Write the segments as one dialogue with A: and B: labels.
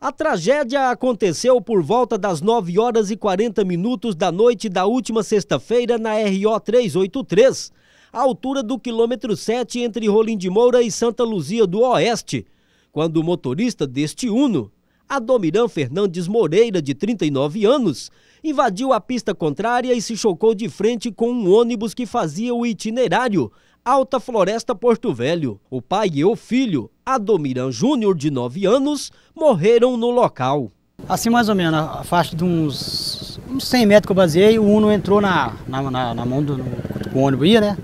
A: A tragédia aconteceu por volta das 9 horas e 40 minutos da noite da última sexta-feira na RO 383, à altura do quilômetro 7 entre Rolim de Moura e Santa Luzia do Oeste, quando o motorista deste Uno, Adomiran Fernandes Moreira, de 39 anos, invadiu a pista contrária e se chocou de frente com um ônibus que fazia o itinerário Alta Floresta Porto Velho. O pai e o filho, Adomiran Júnior, de 9 anos, morreram no local.
B: Assim mais ou menos, a faixa de uns, uns 100 metros que eu basei, o Uno entrou na, na, na, na mão do, no, do ônibus, ia, né?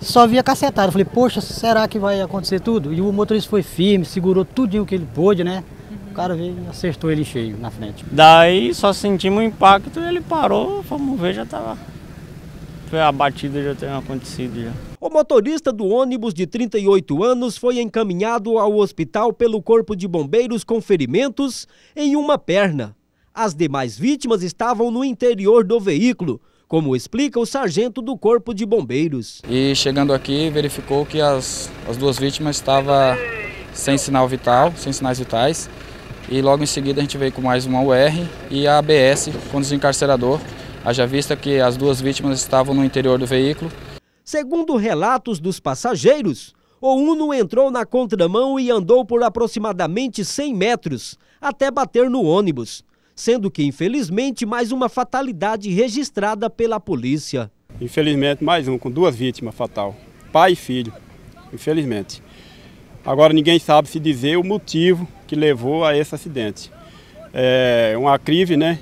B: Só via cacetada. Eu falei, poxa, será que vai acontecer tudo? E o motorista foi firme, segurou tudinho que ele pôde, né? O cara veio e acertou ele cheio na frente.
C: Daí só sentimos o impacto, ele parou, fomos ver, já tava a batida já tem acontecido já.
A: O motorista do ônibus de 38 anos foi encaminhado ao hospital pelo Corpo de Bombeiros com ferimentos em uma perna. As demais vítimas estavam no interior do veículo, como explica o sargento do Corpo de Bombeiros.
D: E chegando aqui, verificou que as, as duas vítimas estavam sem sinal vital, sem sinais vitais. E logo em seguida a gente veio com mais uma UR e a ABS com desencarcerador haja vista que as duas vítimas estavam no interior do veículo.
A: Segundo relatos dos passageiros, o Uno entrou na contramão e andou por aproximadamente 100 metros até bater no ônibus, sendo que, infelizmente, mais uma fatalidade registrada pela polícia.
E: Infelizmente, mais um, com duas vítimas fatal, pai e filho, infelizmente. Agora ninguém sabe se dizer o motivo que levou a esse acidente. É uma crive, né?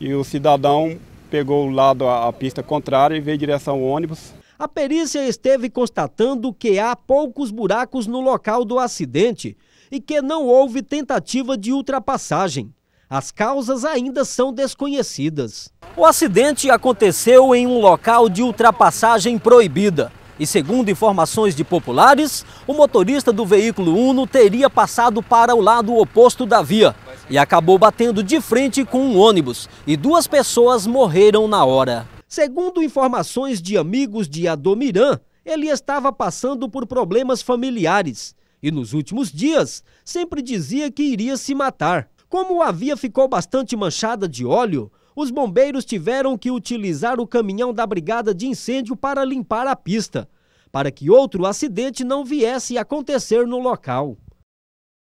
E: E o cidadão pegou o lado a, pista contrária e veio em direção ao ônibus.
A: A perícia esteve constatando que há poucos buracos no local do acidente e que não houve tentativa de ultrapassagem. As causas ainda são desconhecidas. O acidente aconteceu em um local de ultrapassagem proibida. E segundo informações de populares, o motorista do veículo Uno teria passado para o lado oposto da via e acabou batendo de frente com um ônibus e duas pessoas morreram na hora. Segundo informações de amigos de Adomiran, ele estava passando por problemas familiares e nos últimos dias sempre dizia que iria se matar. Como a via ficou bastante manchada de óleo, os bombeiros tiveram que utilizar o caminhão da brigada de incêndio para limpar a pista, para que outro acidente não viesse a acontecer no local.